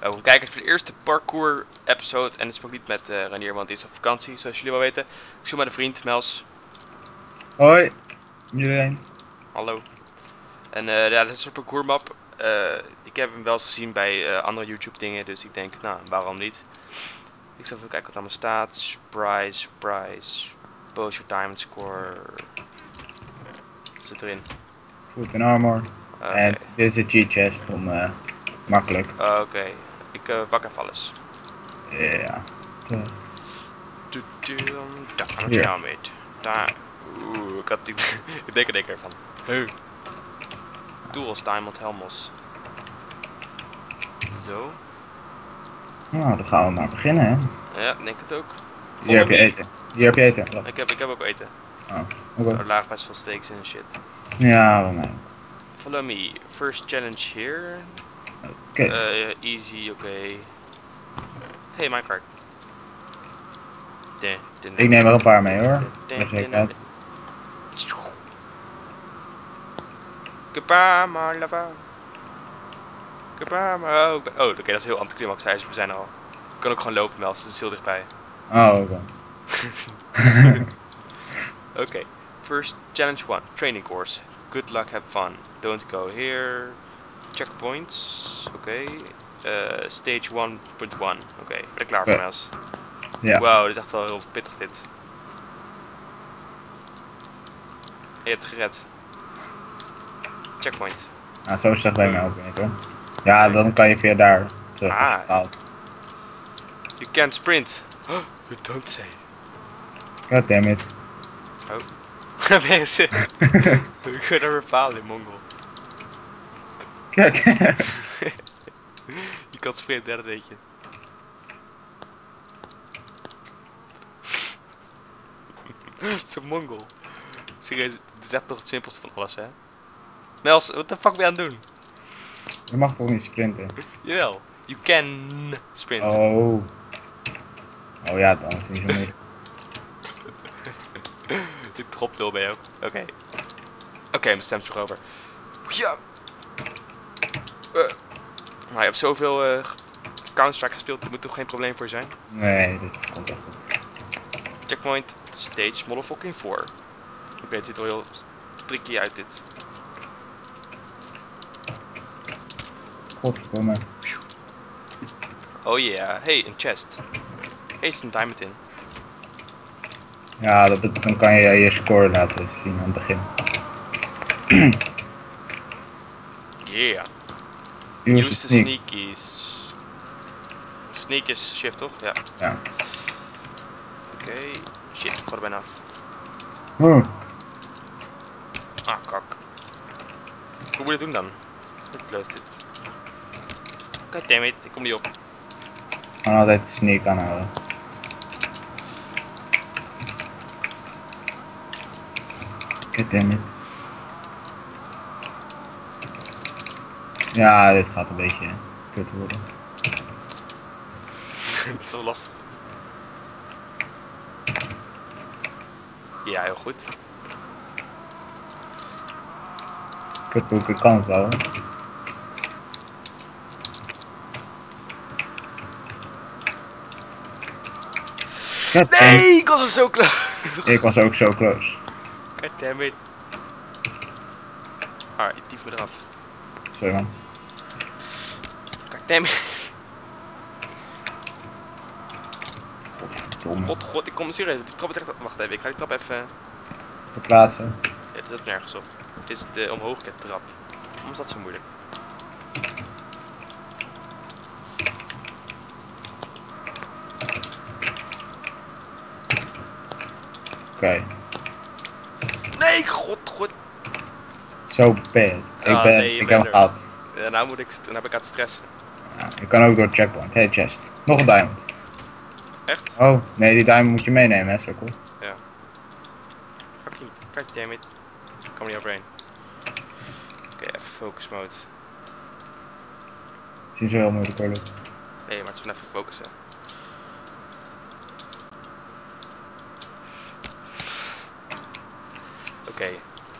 Nou, we kijken voor de eerste parkour episode en het is ook niet met eh Ranier, want die is op vakantie, zoals jullie wel weten. Ik zoek met een vriend, Mels. Hoi, iedereen. Hallo. En eh ja, dit is een parcoursmap. Eh ik heb hem wel eens gezien bij andere YouTube dingen, dus ik denk, nou, waarom niet? Ik zal even kijken wat allemaal staat. Surprise, surprise. Post your diamond score. Zit erin? Goed in armor. Oké, En dit is een cheat chest om eh, makkelijk. Oké. ik eh pak even alles. Ja. Daar gaan we Hier. gaan mee. Daar. Oeh, ik had die. ik denk er denk ervan. Hey. Duals Diamond Helmos. Zo. Nou, dan gaan we maar beginnen, hè. Ja, denk het ook. Hier heb je eten. Hier heb je eten. Ik heb, ik heb ook eten. Oké. Er lagen best veel steaks in en shit. Ja, bij mij. Follow me. First challenge here. Oké. Eh, easy, oké. Hey, minecart. Dun, dun, Ik neem er een paar mee, hoor. Goodbye, my lover. Goodbye, my... Oh, oh, oké, dat is heel anticlimax. We zijn al. Ik kan ook gewoon lopen, Mels. Het is heel dichtbij. Oh, oké. Oké. First challenge 1. Training course. Good luck, have fun. Don't go here. Checkpoints. Oké. Eh, stage 1.1. Oké, ben ik klaar voor, Ja. Mels? Ja. Wauw, dit is echt wel heel pittig dit. Je hebt het gered. Checkpoint. Nou, zo slecht ben ik nou ook niet, hoor. Ja, dan kan je via daar terug. Ah. faalt. You can't sprint. you don't say. God damn it. Mensen. Ik ga daar bepalen in Mongol. God Je kan sprinten, ja, dat weet je. Zo'n Mongol. Serieus, dit is echt toch het simpelste van alles, hè? Nels, wat de fuck ben je aan het doen? Je mag toch niet sprinten? Jawel. You can sprint. Oh. Oh ja, dan is het niet zo moeilijk. Dit droplul ben je ook. Oké. Oké, mijn stem is nog over. Ja. Eh. Maar je hebt zoveel eh Counter-Strike gespeeld, dat moet toch geen probleem voor je zijn? Nee, dit komt echt goed. Checkpoint, stage, motherfucking 4. Oké, het ziet er wel heel tricky uit dit. Godverdomme. Oh yeah, hey, een chest. Hey, er is een diamond in. Ja, dat, dan kan je je score laten zien aan het begin. Yeah. Use Use the the sneak. sneakies. Sneak is shift, toch? Ja. Ja. Oké. Shit, ik er bijna af. Hm. Ah, kak. Hoe moet je het doen dan? Dit close dit. Goddammit, ik kom niet op. Gewoon altijd sneak aanhouden. God damn it. Ja, dit gaat een beetje kut worden. Het is wel lastig. Ja, heel goed. Kutboek, ik kan het wel. Nee, ik was er zo klaar. Ik was ook zo close. Goddammit. Ah, ik dief me eraf. Sorry man. Goddammit. Godverdomme. God, god, ik kom serieus. Die trap is echt... Wacht even, ik ga die trap even... Verplaatsen. Ja, het is ook nergens op. Dit is de omhoog trap. Waarom is dat zo moeilijk? Oké. Nee, god, god. Zo bad. Ik, Ah, ben, nee, je ik heb hem gehad. Ja, nou moet ik... Dan heb ik aan het stressen. Ja, je kan ook door checkpoint. Hey chest. Nog een diamond. Echt? Oh, nee, die diamond moet je meenemen, hè, sukkel. Fucking goddammit. Ik kom er niet overheen. Oké, even focus mode. Het is niet zo heel moeilijk hoor. Nee, maar het is gewoon even focussen. Oké.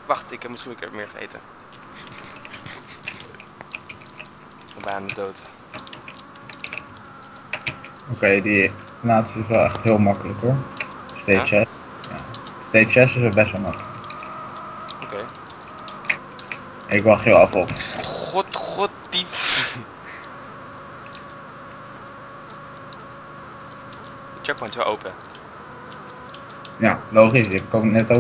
Wacht, ik heb misschien een keer meer gegeten. Ik ben bijna dood. Oké, die laatste is wel echt heel makkelijk hoor. Stage Ja? 6. Ja. Stage 6 is wel best wel makkelijk. Oké. Ik wacht heel af op. God, god, die... De checkpoint is wel open. Ja, logisch, die heb ik ook net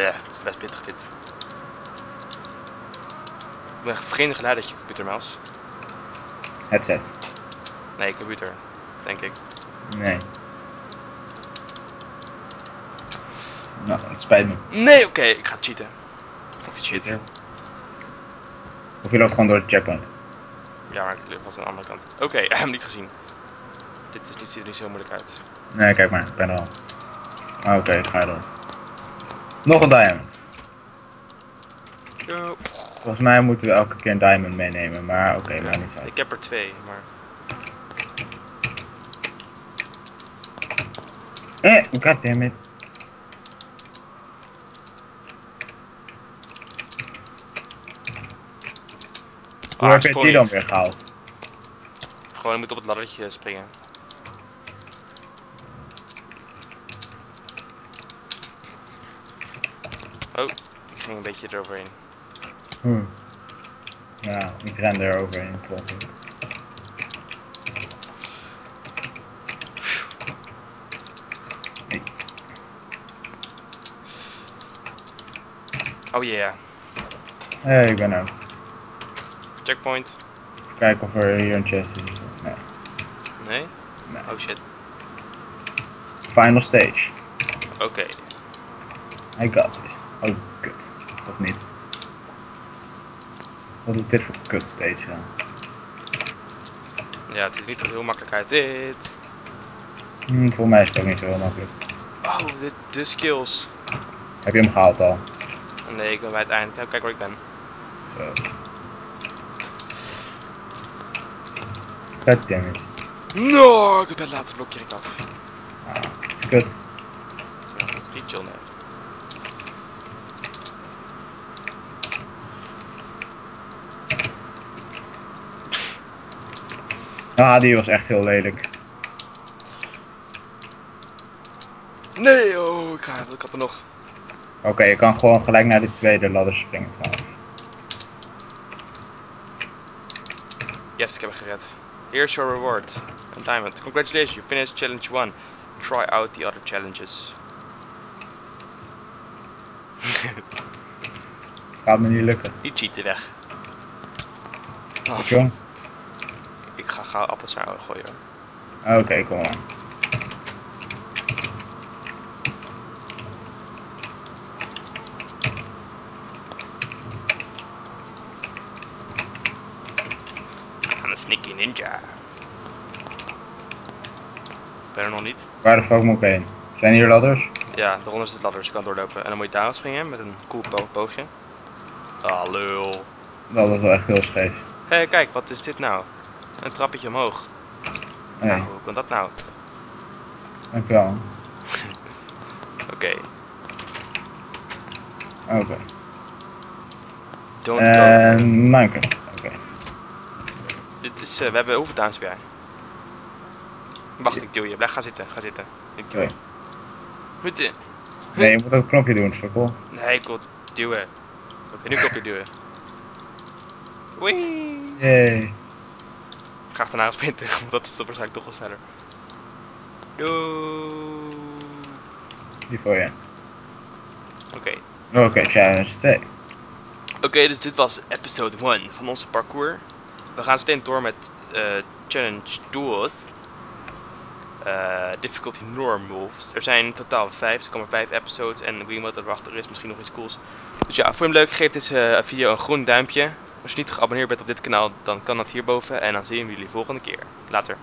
Ja, het is best pittig dit. Ik ben vreemde geluid uit je computermouse. Headset. Nee, computer. Denk ik. Nee. Nou, het spijt me. Nee, oké, ik ga cheaten. Fuck die shit. Ja. Of je loopt gewoon door de checkpoint. Ja, maar ik was aan de andere kant. Oké, ik heb hem niet gezien. Dit, is, dit ziet er niet zo moeilijk uit. Nee, kijk maar, ik ben er al. Ah, Oké, ik ga door. Nog een diamond. Volgens mij moeten we elke keer een diamond meenemen, maar oké, maar niet uit. Ik heb er twee, maar... Eh, goddammit. Hoe Ah, heb je die dan weer gehaald? Gewoon, moet op het laddertje springen. Oh, ik ging een beetje eroverheen. Hm. Ja, ik ren er overheen, klopt. Oh yeah, Hé, ik ben er. checkpoint. Kijken of er hier een chest is. Nee. Nee? Nee. Oh shit. Final stage. Oké. I got this. Oh, kut. Of niet? Wat is dit voor kut stage, ja? Ja, het is niet heel makkelijk uit dit. Hm, voor mij is het ook niet zo heel makkelijk. Oh, de, de skills. Heb je hem gehaald al? Nee, ik ben bij het eind. Kijk, waar ik ben. Zo. Goddammit. No, ik ben het laatste blokje ik af. Ah, is kut. Ja, dat is niet chill, nee. Ah, die was echt heel lelijk. Nee, oh, ik, ga, ik had er nog. Oké, je kan gewoon gelijk naar de tweede ladder springen trouwens. Yes, ik heb het gered. Here's your reward. A diamond. Congratulations, you finished challenge 1. Try out the other challenges. Gaat me niet lukken. Niet cheaten weg. Oh? Ik ga gauw appels naar gooien. Ah, Oké, kom maar. I'm a sneaky ninja. Ben er nog niet? Waar de fuck moet ik heen? Zijn hier ladders? Ja, daaronder zit ladders, je kan doorlopen. En dan moet je daar springen met een cool boogje. Ah, lul. Dat is wel echt heel scheef. Hé, hey, kijk, wat is dit nou? Een trappetje omhoog. Nou, hoe kan dat nou? dankjewel. Oké, Oké. don't go. En Minecraft. Oké. Dit is, eh, we hebben hoeveel dames bij? Wacht, ik duw je. Blijf, ga zitten, ga zitten. Ik duw je. Oké. Goed, eh. Nee, je moet dat knopje doen, sukkel. Nee, ik wil duwen. Oké, nu klopt je duwen. Wee. Yay. Ga achterna sprinten, want dat is waarschijnlijk toch wel sneller. Doei. Die voor je. Oké. Oké, challenge 2. Oké, dus dit was episode 1 van onze parcours. We gaan meteen door met eh, challenge 2. Eh, difficulty norm moves. Er zijn in totaal 5, er komen 5 episodes en wat erachter is, misschien nog iets cools. Dus ja, vond je hem leuk, geef deze eh, video een groen duimpje. Als je niet geabonneerd bent op dit kanaal, dan kan dat hierboven. En dan zien we jullie volgende keer. Later.